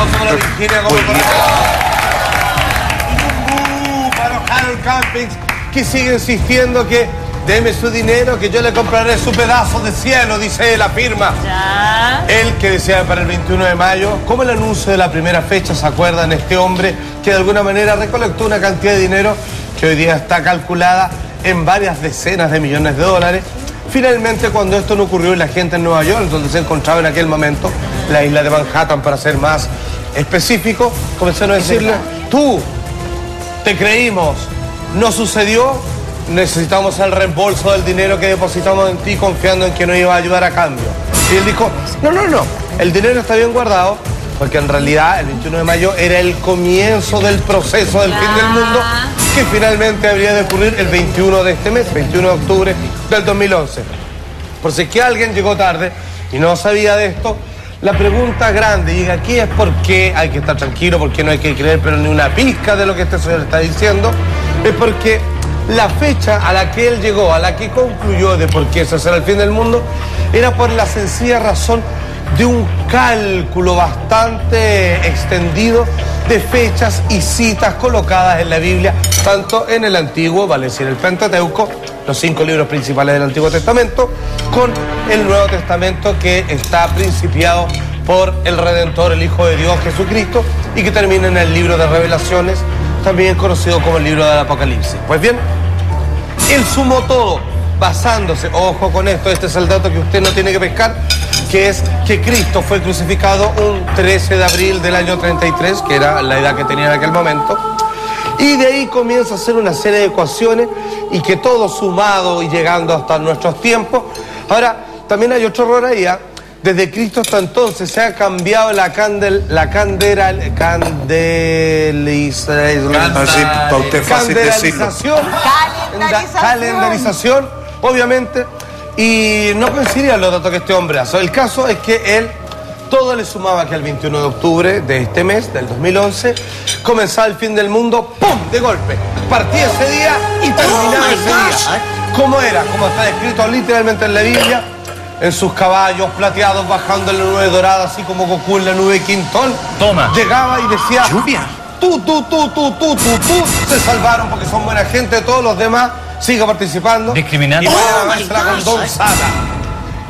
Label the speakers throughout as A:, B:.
A: aplauso para Virginia como Uh, para los Harold Campings que sigue insistiendo que deme su dinero que yo le compraré su pedazo de cielo, dice él, afirma.
B: Ya.
A: Él que decía para el 21 de mayo, como el anuncio de la primera fecha, ¿se acuerdan? Este hombre que de alguna manera recolectó una cantidad de dinero que hoy día está calculada en varias decenas de millones de dólares. Finalmente, cuando esto no ocurrió y la gente en Nueva York, donde se encontraba en aquel momento, la isla de Manhattan, para ser más específico, comenzaron a decirle, tú, te creímos, no sucedió, necesitamos el reembolso del dinero que depositamos en ti confiando en que nos iba a ayudar a cambio. Y él dijo, no, no, no, el dinero está bien guardado, porque en realidad el 21 de mayo era el comienzo del proceso del fin del mundo, que finalmente habría de ocurrir el 21 de este mes, 21 de octubre del 2011. Por si es que alguien llegó tarde y no sabía de esto, la pregunta grande, y aquí es por qué hay que estar tranquilo, porque no hay que creer, pero ni una pizca de lo que este señor está diciendo, es porque la fecha a la que él llegó, a la que concluyó de por qué ese será el fin del mundo, era por la sencilla razón de un cálculo bastante extendido de fechas y citas colocadas en la Biblia, tanto en el Antiguo, vale decir, el Pentateuco, los cinco libros principales del Antiguo Testamento, con el Nuevo Testamento que está principiado por el Redentor, el Hijo de Dios, Jesucristo, y que termina en el libro de Revelaciones, también conocido como el libro del Apocalipsis. Pues bien, él sumó todo basándose, ojo con esto, este es el dato que usted no tiene que pescar, que es que Cristo fue crucificado un 13 de abril del año 33, que era la edad que tenía en aquel momento, y de ahí comienza a hacer una serie de ecuaciones y que todo sumado y llegando hasta nuestros tiempos. Ahora, también hay otro error ahí, ¿ah? desde Cristo hasta entonces se ha cambiado la candel, la candela, candeliza,
C: Así, para usted fácil decirlo.
A: Candelarización.
B: Calendarización.
A: Calendarización, obviamente. Y no coincidían los datos que este hombre hace. El caso es que él, todo le sumaba que el 21 de octubre de este mes, del 2011, comenzaba el fin del mundo, ¡pum! de golpe. Partía ese día y terminaba ese día. ¿Cómo era? Como está descrito literalmente en la Biblia, en sus caballos plateados bajando en la nube dorada, así como Goku en la nube Quintón.
D: Toma.
A: Llegaba y decía,
C: Lluvia.
A: tú, tú, tú, tú, tú, tú, tú, se salvaron porque son buena gente, todos los demás sigan participando.
D: Discriminando.
A: Y
C: Oh,
A: Sada.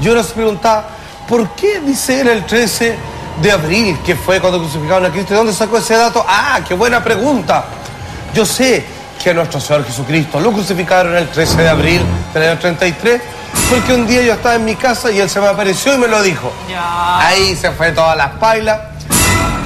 A: Yo nos preguntaba, ¿por qué dice él el 13 de abril, que fue cuando crucificaron a Cristo? ¿De dónde sacó ese dato? Ah, qué buena pregunta. Yo sé que a nuestro Señor Jesucristo lo crucificaron el 13 de abril del año 33, porque un día yo estaba en mi casa y él se me apareció y me lo dijo. Ahí se fue todas las pailas.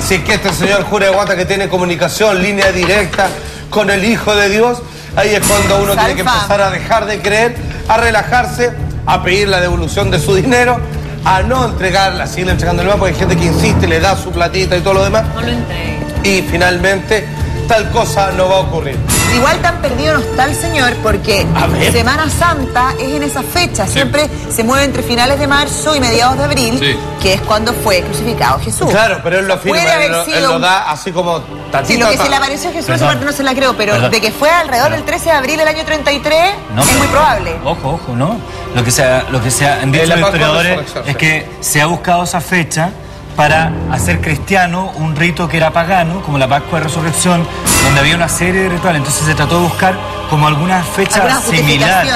A: Si es que este señor jura de guata que tiene comunicación, línea directa con el Hijo de Dios, ahí es cuando uno tiene que empezar a dejar de creer, a relajarse, a pedir la devolución de su dinero, a no entregarla, seguir entregándole más, porque hay gente que insiste, le da su platita y todo lo demás,
B: No lo entregué.
A: y finalmente tal cosa no va a ocurrir.
E: Igual tan perdido no está el señor porque. Semana Santa es en esa fecha, siempre se mueve entre finales de marzo y mediados de abril,
D: Sí.
E: que es cuando fue crucificado Jesús.
A: Claro, pero él lo afirma,
E: Puede haber
A: él, lo-
E: sido
A: él lo
E: un-
A: da así como
E: Sí, lo que se le apareció a Jesús, esa parte no se la creo, pero
D: Perdón.
E: de que fue alrededor del 13 de abril del año 33
D: No,
E: es muy probable.
D: Ojo, ojo, ¿no? Lo que se ha, lo que se ha- han dicho
A: Es la
D: los historiadores es que se ha buscado esa fecha para hacer cristiano un rito que era pagano, como la Pascua de Resurrección, donde había una serie de rituales. Entonces se trató de buscar como alguna fecha
E: Alguna.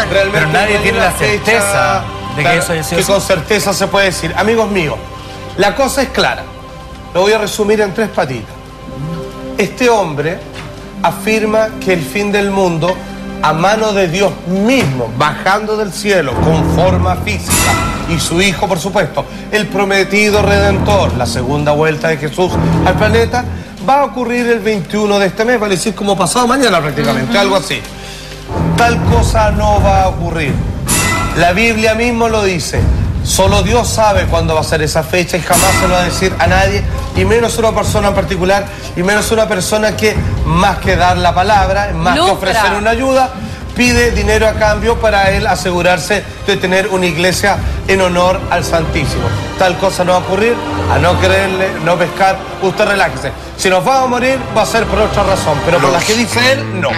D: Pero
A: Realmente
D: nadie tiene la certeza de que eso haya sido
A: que
D: así.
A: con certeza se puede decir. Amigos míos, la cosa es clara. Lo voy a resumir en tres patitas. Este hombre afirma que el fin del mundo, a mano de Dios mismo, bajando del cielo con forma física, y su hijo, por supuesto, el prometido redentor, la segunda vuelta de Jesús al planeta, va a ocurrir el 21 de este mes, vale decir como pasado mañana prácticamente, algo así. Tal cosa no va a ocurrir. La Biblia mismo lo dice. Solo Dios sabe cuándo va a ser esa fecha y jamás se lo va a decir a nadie, y menos una persona en particular, y menos una persona que más que dar la palabra, más que ofrecer una ayuda, pide dinero a cambio para él asegurarse de tener una iglesia en honor al Santísimo. Tal cosa no va a ocurrir, a no creerle, no pescar, usted relájese. Si nos vamos a morir va a ser por otra razón, pero por la que dice él, no.